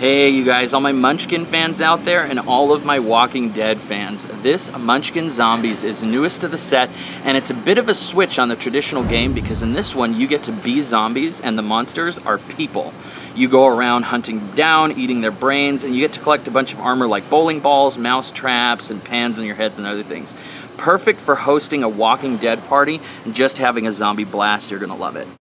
Hey, you guys, all my Munchkin fans out there and all of my Walking Dead fans. This Munchkin Zombies is newest to the set, and it's a bit of a switch on the traditional game because in this one you get to be zombies and the monsters are people. You go around hunting down, eating their brains, and you get to collect a bunch of armor like bowling balls, mouse traps, and pans on your heads and other things. Perfect for hosting a Walking Dead party and just having a zombie blast, you're gonna love it.